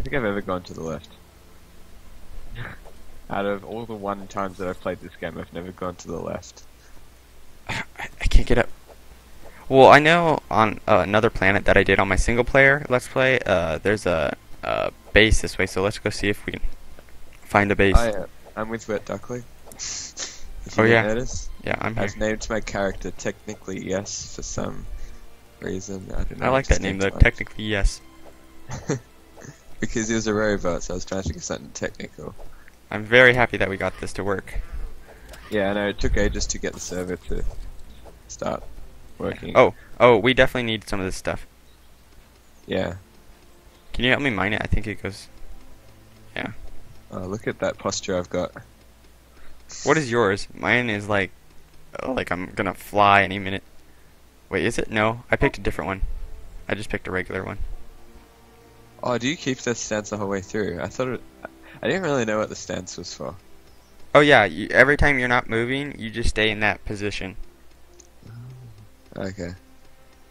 I think I've ever gone to the left. Out of all the one times that I've played this game, I've never gone to the left. I, I can't get up. Well, I know on uh, another planet that I did on my single player Let's Play, uh, there's a, a base this way, so let's go see if we can find a base. I, uh, I'm with Wet Duckling. If Oh, yeah. Notice, yeah, I'm here. I've named my character technically yes for some reason. I don't know. I like that name though. Technically, yes. because he was a robot, so I was trying to think of something technical. I'm very happy that we got this to work. Yeah, I know. It took ages to get the server to start working. Oh, oh, we definitely need some of this stuff. yeah. Can you help me mine it? I think it goes. Yeah. Oh, look at that posture I've got. What is yours? Mine is like, oh, like I'm gonna fly any minute. Wait, is it? No, I picked a different one. I just picked a regular one. Oh, do you keep the stance the whole way through? I thought it. I didn't really know what the stance was for. Oh yeah, you, every time you're not moving, you just stay in that position. Oh. Okay.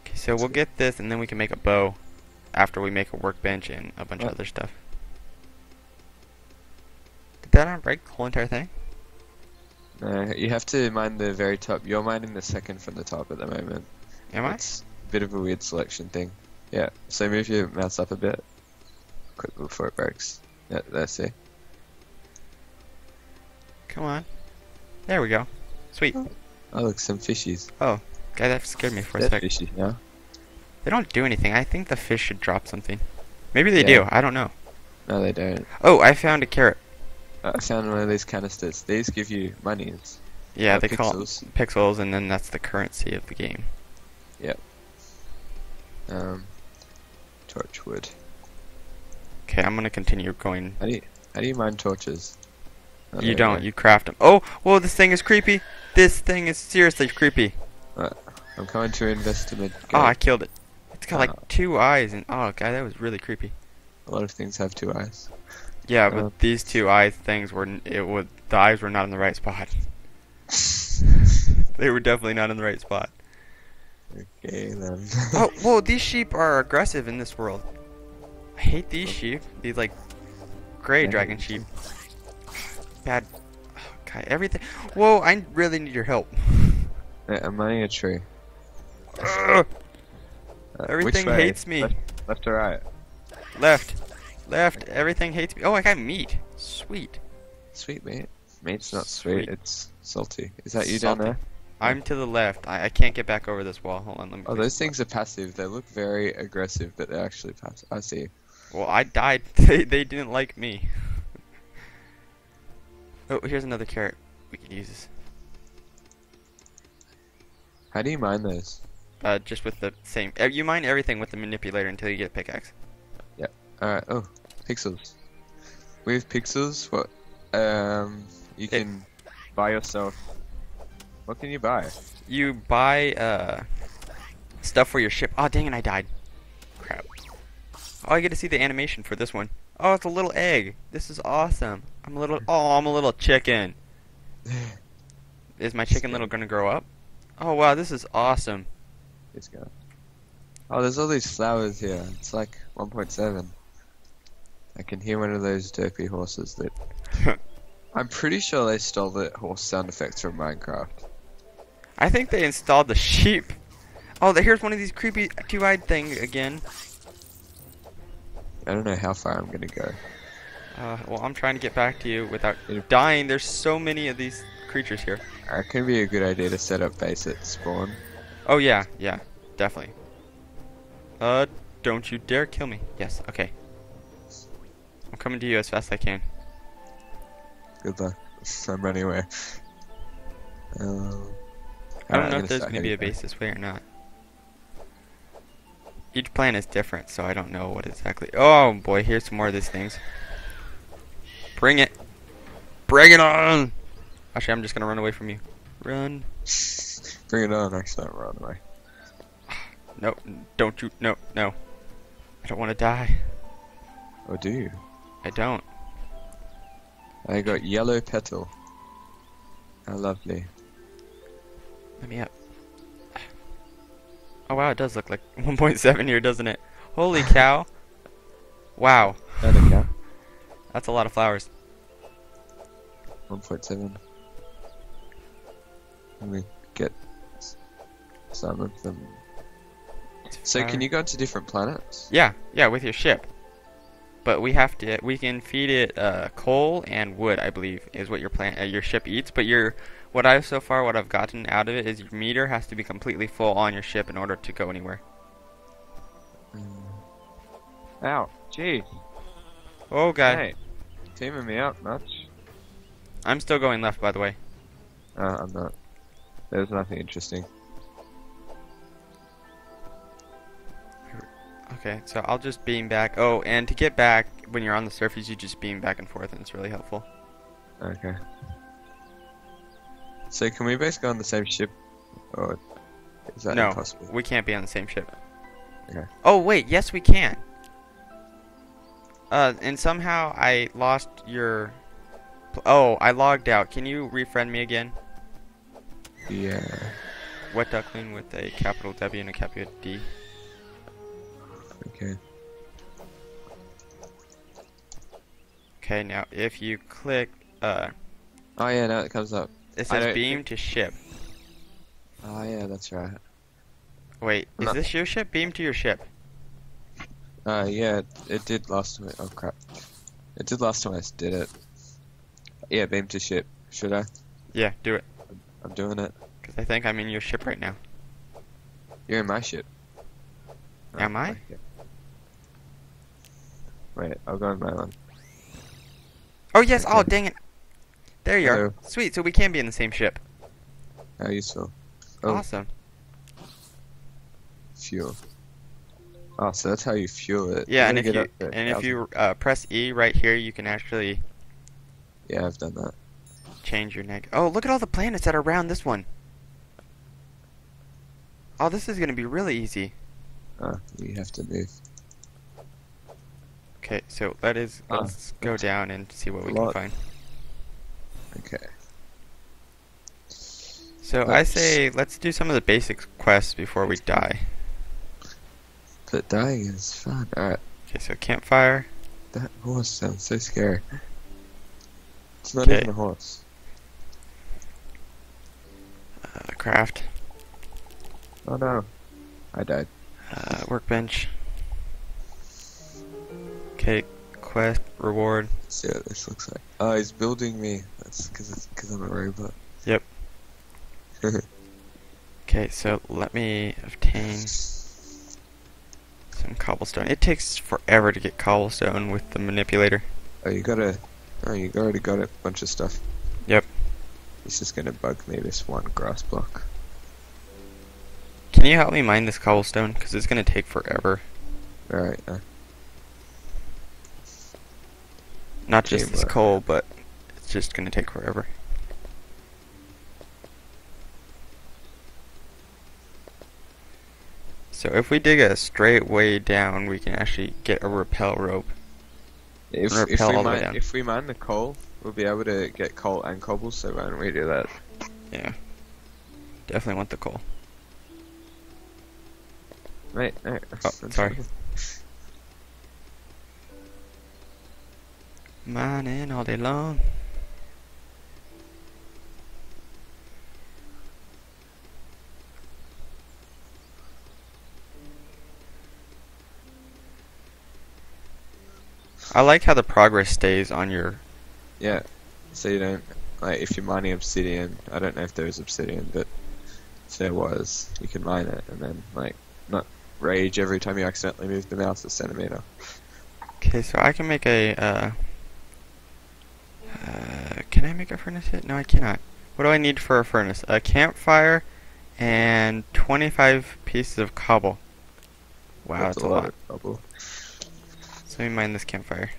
Okay, so we'll get this, and then we can make a bow after we make a workbench and a bunch of Oh. other stuff. Did that not break the whole entire thing? No, you have to mine the very top. You're mining the second from the top at the moment. Am I? It's a bit of a weird selection thing. Yeah. So move your mouse up a bit. Quick before it breaks. Yeah, there, see. Come on. There we go. Sweet. Oh, look, some fishies. Guy, that scared me for a They're sec. fishy now. They don't do anything. I think the fish should drop something. Maybe they Yeah. do. I don't know. No, they don't. Oh, I found a carrot. I found one of these canisters. These give you monies. Yeah, Uh, they call pixels. it pixels, and then that's the currency of the game. Yep. Um, torchwood. Okay, I'm gonna continue going. How do you how do you mine torches? Oh, you don't. go. You craft them. Oh, whoa! This thing is creepy. This thing is seriously creepy. I'm coming to investigate. Oh, I killed it. It's got Oh. like uh, two eyes, and oh god, that was really creepy. A lot of things have two eyes. Yeah, but Oh. these two eye things were it would the eyes were not in the right spot. they were definitely not in the right spot. Okay then. Oh, whoa! These sheep are aggressive in this world. I hate these sheep. These like gray dragon sheep. Bad. God, everything. Whoa! I really need your help. Yeah, I'm mining a tree. Uh, Everything hates me. Left, left or right? left, left. Everything hates me. Oh, I got meat. Sweet. Sweet mate. Meat's not sweet. Sweet. It's salty. Is that you down there? I'm to the left. I, I can't get back over this wall. Hold on. Let me. Oh, those things are passive. They look very aggressive, but they're actually passive. I see. Well, I died. They, they didn't like me. oh, here's another carrot. We can use this. How do you mine those? Uh, just with the same. uh, You mine everything with the manipulator until you get a pickaxe. Yeah. Alright. Oh, pixels. With pixels, what? Um, you It- can buy yourself. What can you buy? You buy uh stuff for your ship. Oh dang it! I died. Oh, I get to see the animation for this one. Oh, it's a little egg. This is awesome. I'm a little. Oh, I'm a little chicken. Is my chicken little gonna grow up? Oh wow, this is awesome. Let's go. Oh, there's all these flowers here. It's like 1.7. I can hear one of those derpy horses that. I'm pretty sure they stole the horse sound effects from Minecraft. I think they installed the sheep. Oh, here's one of these creepy two-eyed thing again. I don't know how far I'm gonna go. Uh, well, I'm trying to get back to you without dying. There's so many of these creatures here. Uh, It can be a good idea to set up base at spawn. Oh yeah, yeah, definitely. Uh, don't you dare kill me. Yes, okay. I'm coming to you as fast as I can. Good luck. I'm running away. Um, I don't alright, know if there's gonna be a base this way or not. Each plan is different, so I don't know what exactly. Oh boy, here's some more of these things. Bring it. Bring it on! Actually, I'm just gonna run away from you. Run. Bring it on. Actually, I'm running away. No, don't you. No, no. I don't want to die. Oh, do you? I don't. I got yellow petal. How lovely. Let me up. Oh wow, it does look like 1.7 here, doesn't it? Holy cow. Wow. Found a cow. That's a lot of flowers. 1.7. Let me get some of them. So can you go to different planets? Yeah, yeah, with your ship. But we have to. We can feed it uh, coal and wood. I believe is what your plant, uh, your ship eats. But your, what I've so far, what I've gotten out of it is your meter has to be completely full on your ship in order to go anywhere. Ow, jeez. Oh god, Hey, teaming me up much? I'm still going left, by the way. Uh, I'm not. There's nothing interesting. Okay, so I'll just beam back. Oh, and to get back when you're on the surface, you just beam back and forth, and it's really helpful. Okay. So can we both go on the same ship? Or is that No. impossible? We can't be on the same ship. Okay. Oh wait, yes we can. Uh, and somehow I lost your. Oh, I logged out. Can you refriend me again? Yeah. Wet duckling with a capital W and a capital D. Okay. Okay, now if you click, uh, Oh yeah, now it comes up. It I says beam to ship. Oh yeah, that's right. Wait, is No. this your ship? Beam to your ship. Uh, yeah, it, it did last time. I- Oh crap. It did last time I did it. Yeah, beam to ship. Should I? Yeah, do it. I'm doing it. Because I think I'm in your ship right now. You're in my ship. Oh, Am I? okay. Wait, I'll go in my one. Oh yes! Oh dang it! There you Hello. are. Sweet. So we can be in the same ship. How useful. Oh. Awesome. Fuel. Oh, so that's how you fuel it. Yeah, You and if you to and if you uh, press E right here, you can actually Yeah, I've done that. change your neck. Oh, look at all the planets that are around this one. Oh, this is gonna be really easy. Oh, you have to move. Okay, so let us Ah, let's go down and see what we can find. Okay. So I Let's- say let's do some of the basic quests before we die. But dying is fun. Alright, Okay, so campfire. that horse sounds so scary. It's not Okay. even a horse. Uh, craft. Oh no. I died. Uh, workbench. Okay, quest reward. Let's see what this looks like. Oh, he's building me. That's because it's because I'm a robot. Yep. Okay, so let me obtain some cobblestone. It takes forever to get cobblestone with the manipulator. Oh, you gotta. Oh, you already got a bunch of stuff. Yep. It's just gonna bug me this one grass block. Can you help me mine this cobblestone? Because it's going to take forever. Alright, uh, Not just this coal, but it's just going to take forever. So if we dig a straight way down, we can actually get a rappel rope. if, Or if rappel we all the way mine if we mine the coal, we'll be able to get coal and cobble. So why don't we do that? Yeah. Definitely want the coal. Right, no. Oh, sorry. Mining all day long. I like how the progress stays on your. Yeah. So you don't like if you're mining obsidian. I don't know if there is obsidian, but if there was, you can mine it and then like not rage every time you accidentally move the mouse a centimeter. Okay, so I can make a. Uh, uh, can I make a furnace hit? No, I cannot. What do I need for a furnace? A campfire and 25 pieces of cobble. Wow, that's, a lot. of cobble. So let me mine this campfire.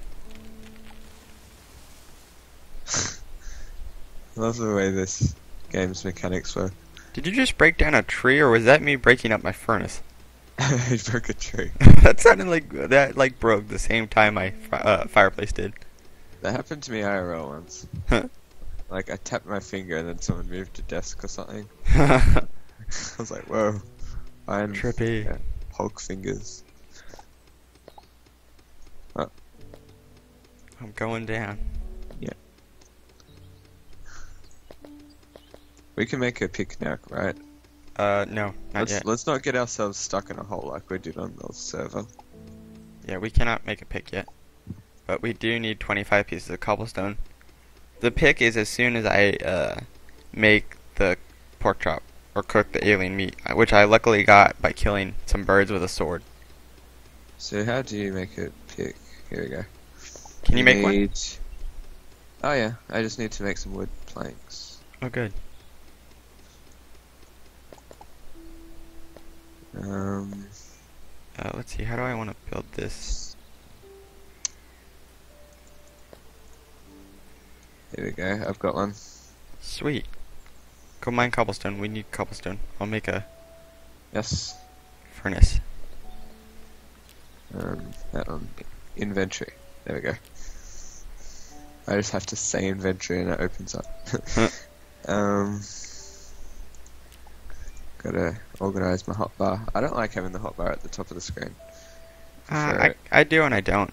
Love the way this game's mechanics work. Did you just break down a tree, or was that me breaking up my furnace? I broke a tree. that sounded like that like broke the same time my uh, fireplace did. That happened to me IRL once. Like I tapped my finger and then someone moved a desk or something. I was like, whoa. I'm Trippy. yeah, Hulk fingers. Oh. I'm going down. Yeah. We can make a picnic, right? Uh, no, not Let's yet. let's not get ourselves stuck in a hole like we did on the server. Yeah, we cannot make a pick yet. But we do need 25 pieces of cobblestone. The pick is as soon as I uh, make the pork chop or cook the alien meat, uh, which I luckily got by killing some birds with a sword. So how do you make a pick? Here we go. Can you make one? Oh yeah, I just need to make some wood planks. Oh, good. Um, Uh, let's see. How do I want to build this? Here we go. I've got one. Sweet. Go mine cobblestone. We need cobblestone. I'll make a Yes. furnace. Um, that one. Inventory. There we go. I just have to say inventory and it opens up. um, gotta organize my hotbar. I don't like having the hotbar at the top of the screen. Uh, I, it- I do and I don't.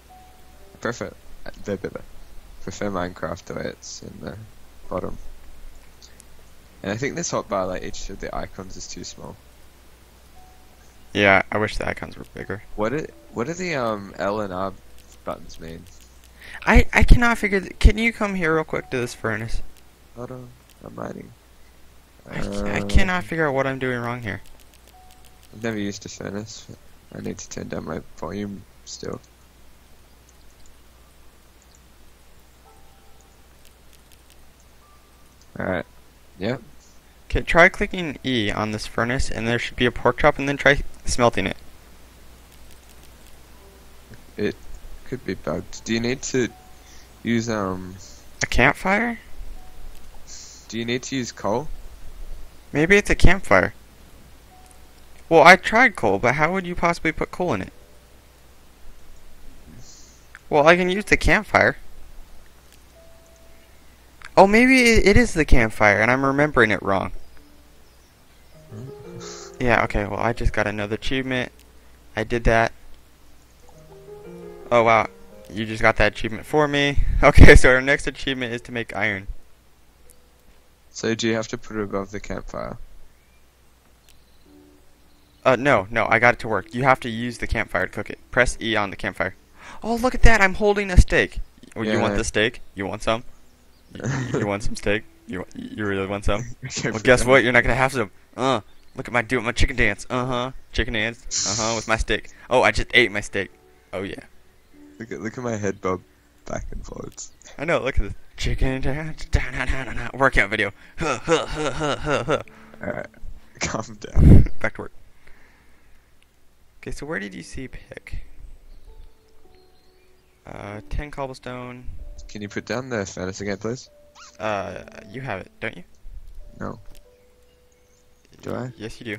prefer the. Prefer Minecraft the way it's in the bottom. And I think this hotbar, like each of the icons, is too small. Yeah, I wish the icons were bigger. What do what do the um L and R buttons mean? I, I cannot figure. Th- Can you come here real quick to this furnace? Hold on, I'm mining. I, ca- I Um, cannot figure out what I'm doing wrong here. I've never used a furnace. I need to turn down my volume still. Alright. Yep. Okay, try clicking E on this furnace, and there should be a pork chop, and then try smelting it. It could be bugged. Do you need to use um A campfire? do you need to use coal? Maybe it's a campfire. Well, I tried coal, but how would you possibly put coal in it? Well, I can use the campfire. Oh, maybe it, is the campfire, and I'm remembering it wrong. Yeah, okay, well, I just got another achievement. I did that. Oh, wow. You just got that achievement for me. Okay, so our next achievement is to make iron. So do you have to put it above the campfire? Uh, no, no, I got it to work. You have to use the campfire to cook it. Press E on the campfire. Oh, look at that! I'm holding a steak. Oh, you want the steak? You want some? You, you want some steak? You you really want some? Well, guess what? You're not gonna have some. Uh, look at my doing my chicken dance. Uh huh. Chicken dance. Uh huh. With my steak. Oh, I just ate my steak. Oh yeah. Look at look at my head bob back and forwards. I know. Look at this chicken dance. Da, da, da, da, da. Workout video. Huh, huh, huh, huh, huh, huh. Alright. Calm down. Back to work. Okay, so where did you see pick? Uh, ten cobblestone. Can you put down the furnace again, please? Uh, you have it, don't you? No. Do I? Yes, you do.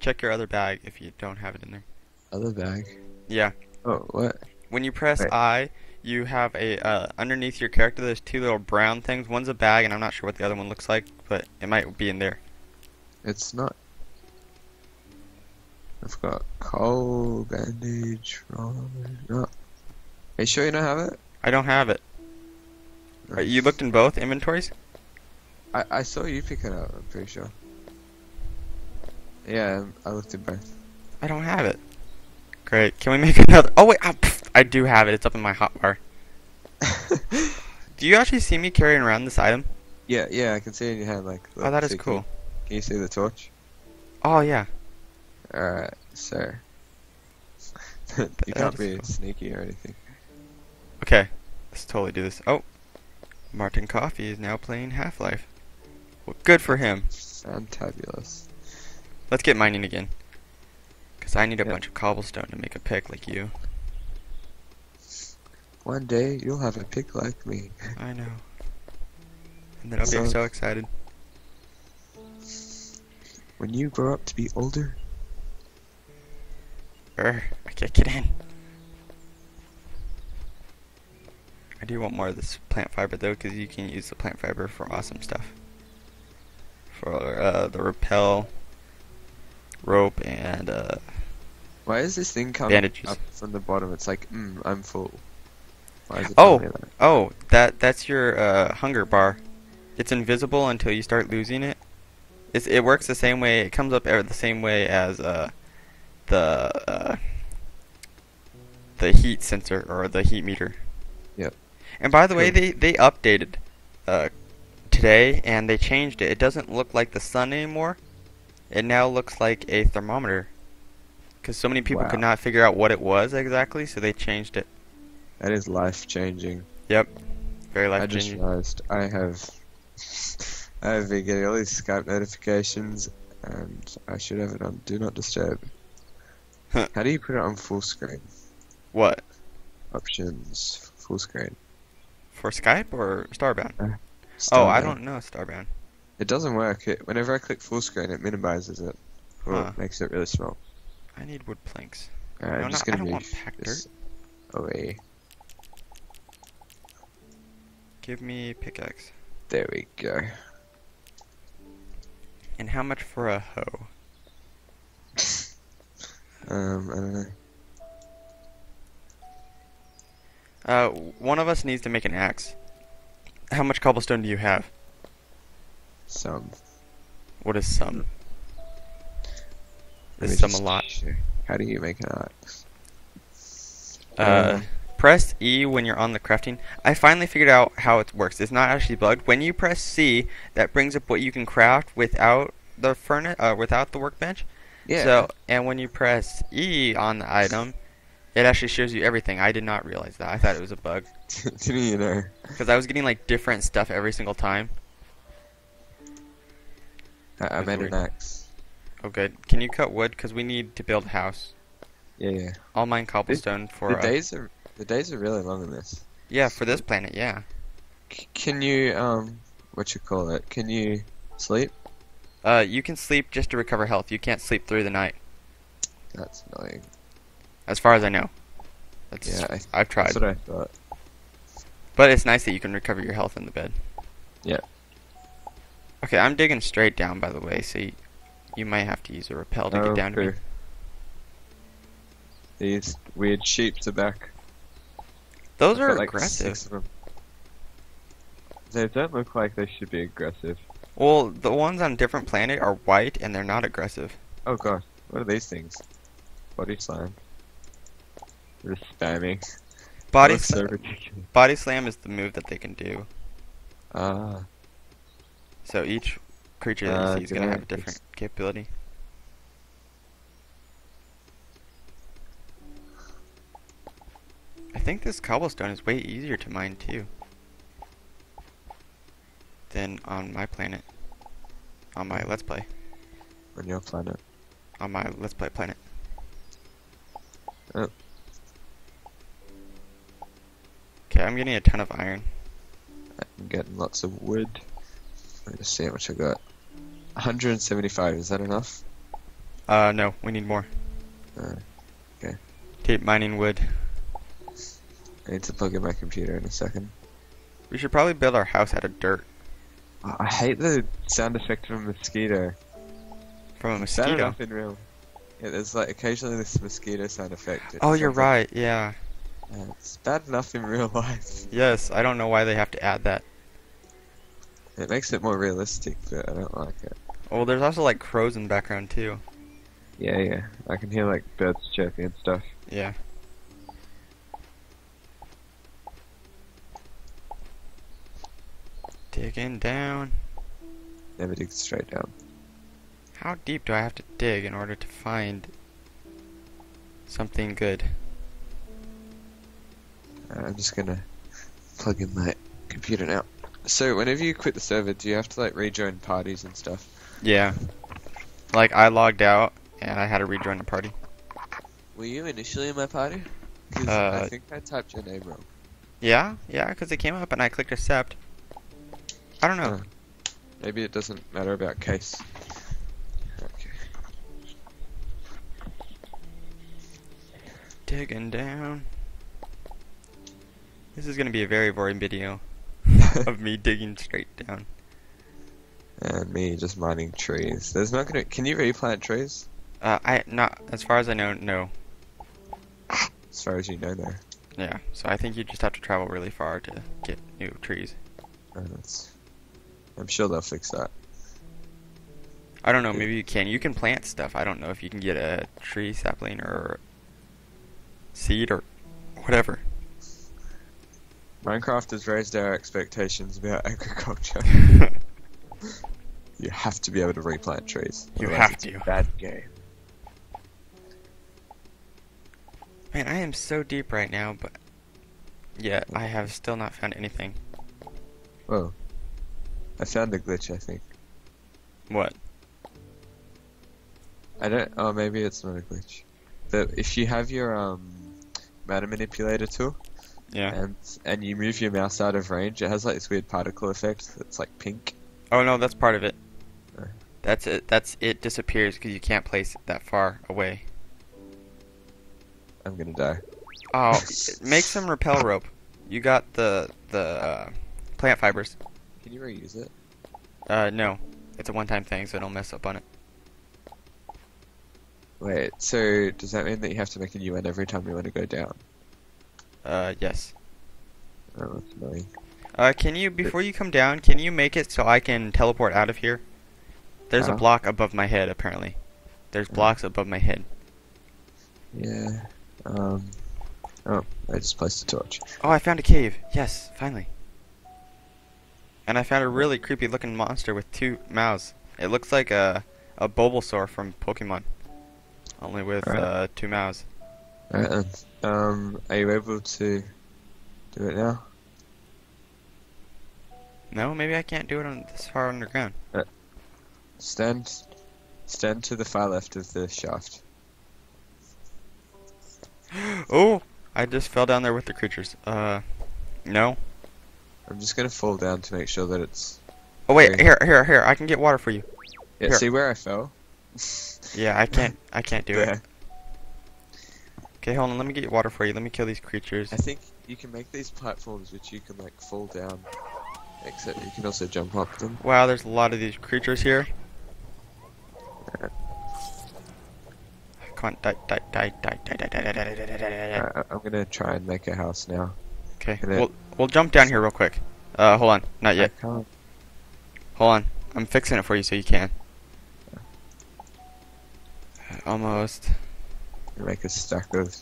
Check your other bag if you don't have it in there. Other bag. Yeah. Oh, what? When you press Right. I, you have a uh, underneath your character. There's two little brown things. One's a bag, and I'm not sure what the other one looks like, but it might be in there. It's not. I've got coal, bandage, ramen. No. Are you sure you don't have it? I don't have it. Uh, You looked in both inventories. I, I saw you pick it up, I'm pretty sure. Yeah, I looked in both. I don't have it. Great. Can we make another? Oh wait, ah, pff, I do have it. It's up in my hotbar. Do you actually see me carrying around this item? yeah, yeah, I can see it in your hand. Like, Oh, that is can- cool. Can you see the torch? Oh yeah. Alright, so. you That can't be cool. sneaky or anything. Okay. Let's totally do this. Oh, Martin Coffee is now playing Half-Life. Well, good for him. Fantabulous. Let's get mining again. Cause I need a Yeah. bunch of cobblestone to make a pick like you. One day you'll have a pick like me. I know. And then I'll be So- so excited. When you grow up to be older, Urgh, I can't get in. I do want more of this plant fiber though, because you can use the plant fiber for awesome stuff. For uh, the rappel, rope, and uh, why is this thing coming Bandages. up from the bottom? It's like, mm, I'm full. Why is it Oh. that? Oh, that that's your uh, hunger bar. It's invisible until you start losing it. It's, it works the same way. It comes up er- the same way as uh, the uh, the heat sensor or the heat meter. And by the way, they they updated uh, today and they changed it. It doesn't look like the sun anymore. It now looks like a thermometer. Because so many people Wow. could not figure out what it was exactly, so they changed it. That is life changing. Yep. Very life changing. I just realized I have I have been getting all these Skype notifications and I should have it on do not disturb. Huh. How do you put it on full screen? What? Options full screen. For Skype or Starbound? oh, I don't know Starbound. It doesn't work. It, whenever I click full screen, it minimizes it, or Huh. makes it really small. I need wood planks. Alright, No, I'm just no, I gonna don't move this away. Give me pickaxe. There we go. And how much for a hoe? Um, I don't know. Uh, one of us needs to make an axe. How much cobblestone do you have? Some. What is some? Is some a lot? check. How do you make an axe? Uh, Um, press E when you're on the crafting. I finally figured out how it works. It's not actually bugged. When you press C, that brings up what you can craft without the furnace, uh, without the workbench. Yeah. So, and when you press E on the item, it actually shows you everything. I did not realize that. I thought it was a bug Didn't you know? because I was getting like different stuff every single time. I, I That's made weird. an axe. Oh, good. Can you cut wood? Because we need to build a house. Yeah, yeah. I'll mine cobblestone for. the uh, days are the days are really long in this. yeah, for this planet. Yeah. C- can you um, what you call it? Can you sleep? Uh, you can sleep just to recover health. You can't sleep through the night, That's annoying. As far as I know. That's Yeah, I, I've tried, that's what I thought. but it's nice that you can recover your health in the bed. Yeah. Okay, I'm digging straight down, by the way, so you, you might have to use a rappel to Oh, get down to me. These weird sheeps are back. Those I've are like aggressive. six of them. They don't look like they should be aggressive. Well, the ones on different planet are white and they're not aggressive. Oh god, what are these things? Body slam. They're spamming. Body sl- so body slam is the move that they can do. Ah, So each creature that Uh, you see is gonna have a different capability. I think this cobblestone is way easier to mine too than on my planet. On my Let's Play. on your planet. On my Let's Play planet. Oh. Okay, I'm getting a ton of iron. I'm getting lots of wood. Let me just see how much I got. 175, is that enough? Uh, no, we need more. Uh, okay. Keep mining wood. I need to plug in my computer in a second. We should probably build our house out of dirt I hate the sound effect of a mosquito. from a that mosquito. enough in real? Yeah, there's like occasionally this mosquito sound effect. It Oh, you're sounds like- right. Yeah. It's bad enough in real life. Yes, I don't know why they have to add that. It makes it more realistic, but I don't like it. Oh, there's also like crows in the background too. Yeah, yeah. I can hear like birds chirping and stuff. Yeah. Digging down. Never dig straight down. How deep do I have to dig in order to find something good? Uh, I'm just gonna plug in my computer now. So, whenever you quit the server, do you have to like rejoin parties and stuff? Yeah. Like I logged out and I had to rejoin the party. Were you initially in my party? 'Cause Uh, I think I typed your name wrong. Yeah, yeah, because it came up and I clicked accept. I don't know. Oh. Maybe it doesn't matter about case. Okay. Digging down. This is gonna be a very boring video of me digging straight down. and me just mining trees. There's not gonna. Can you replant trees? Uh, I not as far as I know, no, As far as you know, though. Yeah, so I think you just have to travel really far to get new trees. Oh, that's. I'm sure they'll fix that. I don't know, maybe you can. You can plant stuff. I don't know if you can get a tree sapling or seed or whatever. Minecraft has raised our expectations about agriculture. you have to be able to replant trees. You have it's a to. Bad game. Man, I am so deep right now, but yeah, I have still not found anything. Whoa. I found a glitch, I think. What? I don't. Oh, maybe it's not a glitch. But if you have your um, matter manipulator tool Yeah. and and you move your mouse out of range, it has like this weird particle effect that's like pink. Oh no, that's part of it. Uh. That's it. That's it disappears because you can't place it that far away. I'm gonna die. Oh, make some rappel rope. You got the the uh, plant fibers. Can you reuse it? Uh, no, it's a one-time thing, so don't mess up on it. Wait. So does that mean that you have to make a new one every time you want to go down? Uh, yes. Oh, that's annoying. Uh, can you before you come down, can you make it so I can teleport out of here? There's a block above my head, apparently. There's blocks above my head. Yeah. Um. Oh, I just placed a torch. Oh, I found a cave. Yes, finally. And I found a really creepy looking monster with two mouths. It looks like a a Bulbasaur from Pokemon, only with Alright. uh, two mouths. Alright. Um, are you able to do it now? No, maybe I can't do it on this far underground. Stand, stand to the far left of the shaft. oh, I just fell down there with the creatures. Uh, no. I'm just gonna fall down to make sure that it's. Oh wait, here, here, here. I can get water for you. Yeah. Here. See where I fell? Yeah, I can't. I can't do it. Okay, hold on. Let me get water for you. Let me kill these creatures. I think you can make these platforms which you can like fall down. Except you can also jump up them. Wow, there's a lot of these creatures here. Come on, die, die, die, die, die, die, die, die, die, die, die, die, die. Alright, I'm gonna try and make a house now. Okay, we'll we'll jump down here real quick. Uh, hold on, not yet. I can't. Hold on, I'm fixing it for you so you can. Almost. Make a stack of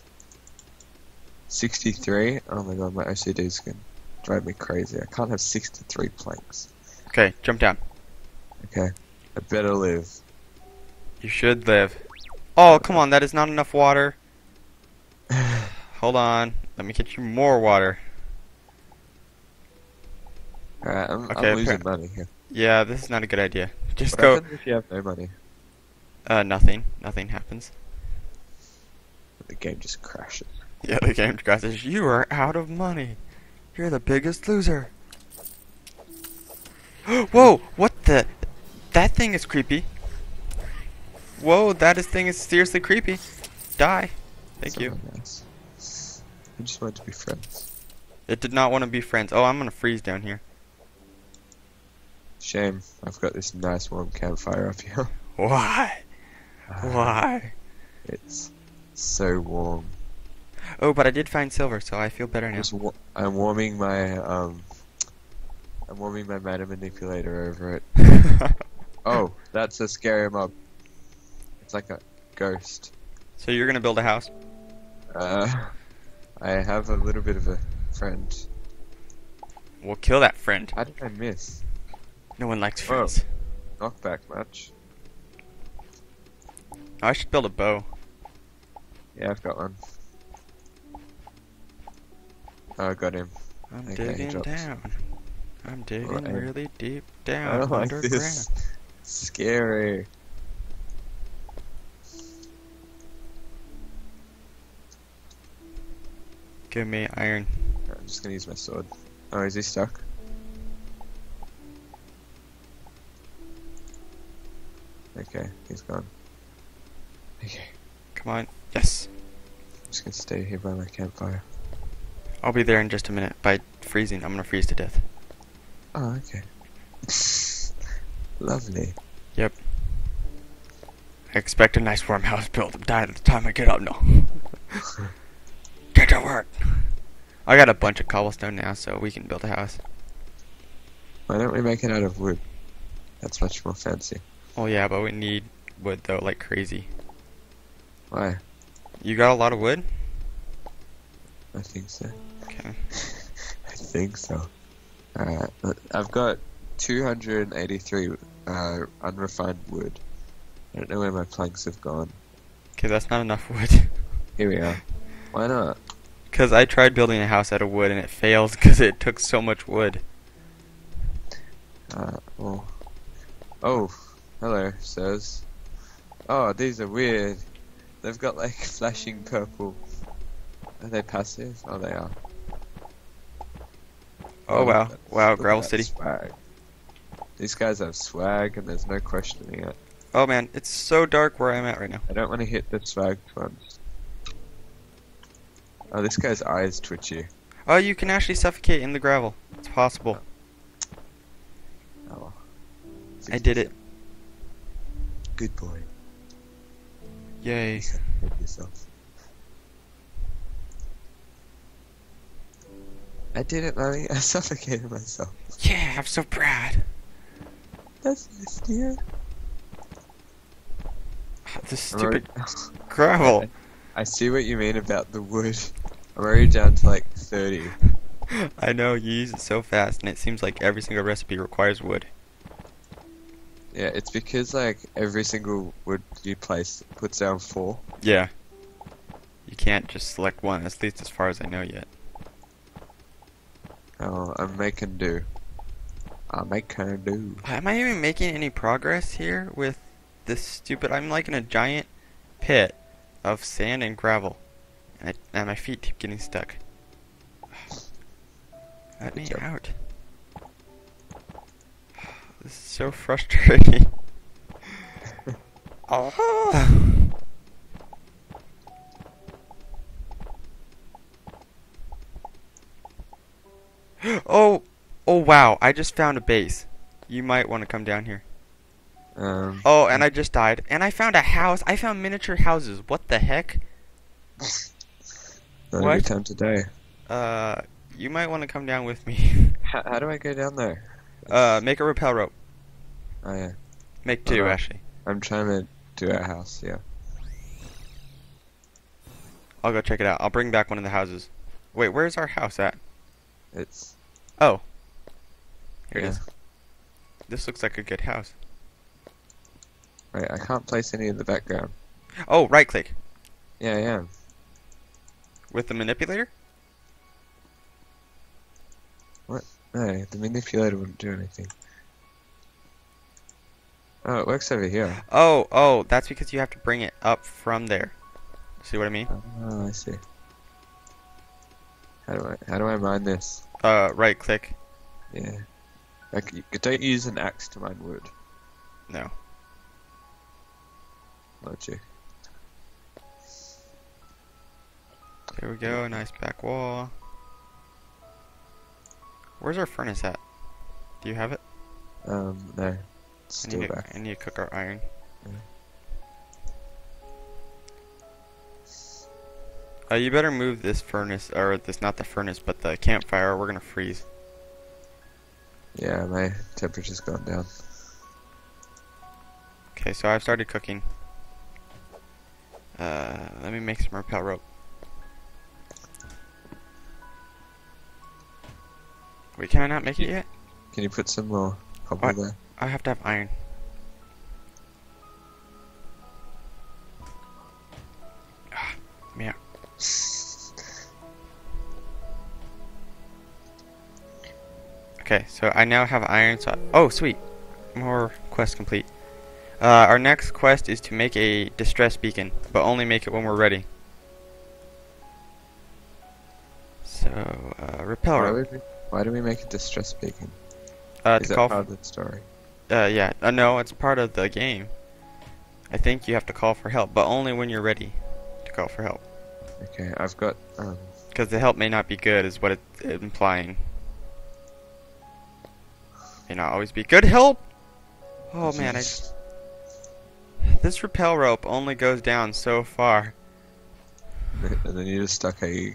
63. Oh my god, my OCD is gonna drive me crazy. I can't have 63 planks. Okay, jump down. Okay, I better live. You should live. Oh, come on, that is not enough water. Hold on, let me get you more water. Alright, I'm, Okay, I'm losing money here. Yeah, this is not a good idea. Just What go. happens if you have no money? Uh, nothing. Nothing happens. The game just crashes. Yeah, the game crashes. You are out of money. You're the biggest loser. Whoa, what the? That thing is creepy. Whoa, that is thing is seriously creepy. Die. Thank you. Else. I just wanted to be friends. It did not want to be friends. Oh, I'm gonna freeze down here. Shame, I've got this nice warm campfire up here. Why? Ah. Why? It's so warm. Oh, but I did find silver, so I feel better now. wa- I'm warming my um. I'm warming my matter manipulator over it. Oh, that's a scary mob. It's like a ghost. so you're gonna build a house? Uh, I have a little bit of a friend. We'll kill that friend. How did I miss? No one likes Whoa. friends. Knockback match. I should build a bow. Yeah, I've got one. Oh, I got him. I'm Okay, digging down. I'm digging I- really deep I down don't like underground. this. Scary. Give me iron. I'm just gonna use my sword. Oh, is he stuck? Okay, he's gone. Okay, Come on. Yes. I'm just gonna stay here by my campfire. I'll be there in just a minute. By freezing, I'm gonna freeze to death. Oh, okay. Lovely. Yep. I expect a nice warm house built. I'm dying at the time I get up. No. Get to work. I got a bunch of cobblestone now, so we can build a house. Why don't we make it out of wood? That's much more fancy. Oh yeah, but we need wood though, like crazy. Why? You got a lot of wood? I think so. Okay. I think so. Alright, I've got 283 uh, unrefined wood. I don't know where my planks have gone. Okay, that's not enough wood. Here we are. Why not? Because I tried building a house out of wood and it failed because it took so much wood. Uh, well. Oh, hello, sirs. Oh, these are weird. They've got like flashing purple. Are they passive? Oh, they are. Oh wow, wow, Gravel City. Swag. These guys have swag, and there's no questioning it. Oh man, it's so dark where I'm at right now. I don't want to hit the swag ones. Oh, this guy's eyes twitchy. Oh, you can actually suffocate in the gravel. It's possible. Oh. oh I did it. Good boy. Yay. Suffocated yourself. I did it, mommy. I suffocated myself. Yeah, I'm so proud. That's nice, dear. Ah, this I'm stupid gravel. I see what you mean about the wood. I'm already down to like 30. I know you use it so fast, and it seems like every single recipe requires wood. Yeah, it's because like every single wood you place puts down four. Yeah. You can't just select one, at least as far as I know yet. Oh, I'm making do. I make her do. Am I even making any progress here with this stupid? I'm like in a giant pit of sand and gravel, and, I, and my feet keep getting stuck. Let Good me job. out. This is so frustrating. oh. oh, oh wow! I just found a base. You might want to come down here. Um, Oh, and I just died. And I found a house. I found miniature houses. What the heck? not what? a good time to die. Uh, you might want to come down with me. How, how do I go down there? Uh, make a rappel rope. Oh yeah, Make two, Uh-huh. actually. I'm trying to do a house. Yeah. I'll go check it out. I'll bring back one of the houses. Wait, where's our house at? It's Oh. Here it Yeah. is. This looks like a good house. wait. I can't place any in the background. Oh, right click. Yeah, I am. With the manipulator? No, the manipulator wouldn't do anything. Oh, it works over here. Oh, oh, that's because you have to bring it up from there. See what I mean? Oh, I see. How do I how do I mine this? Uh, right click. Yeah. Like, you don't use an axe to mine wood. No. Logic. There we go, nice back wall. Where's our furnace at? Do you have it? Um, no. It's I need, to. I need to cook our iron. Yeah. Uh, you better move this furnace, or this, not the furnace, but the campfire, or we're gonna freeze. Yeah, my temperature's gone down. Okay, so I've started cooking. Uh, let me make some rappel rope. Wait, can I not make it yet? Can you put some more cobble there? I have to have iron. Ah, yeah. Okay, so I now have iron. So oh, sweet, more quest complete. Uh, our next quest is to make a distress beacon, but only make it when we're ready. So, uh, rappel rope. Why do we make a distress beacon? Uh, Is that part of the story? Uh, yeah. Uh, no, it's part of the game. I think you have to call for help, but only when you're ready to call for help. Okay, I've got um. Because the help may not be good, is what it's implying. May not always be good help. Oh man, I, this rappel rope only goes down so far. and then you just stuck a